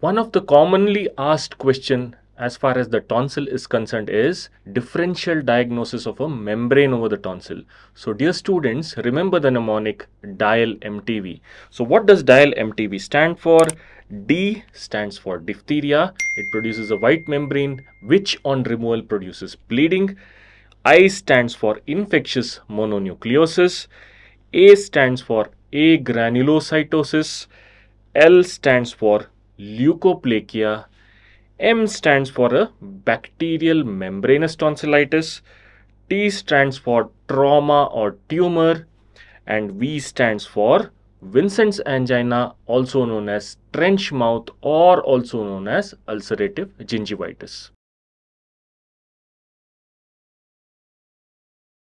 One of the commonly asked question as far as the tonsil is concerned is differential diagnosis of a membrane over the tonsil. So dear students, remember the mnemonic dial MTV. So what does dial MTV stand for? D stands for diphtheria. It produces a white membrane which on removal produces bleeding. I stands for infectious mononucleosis. A stands for agranulocytosis. L stands for leukoplakia M stands for a bacterial membranous tonsillitis. T stands for trauma or tumor. And V stands for Vincent's angina, also known as trench mouth or also known as ulcerative gingivitis.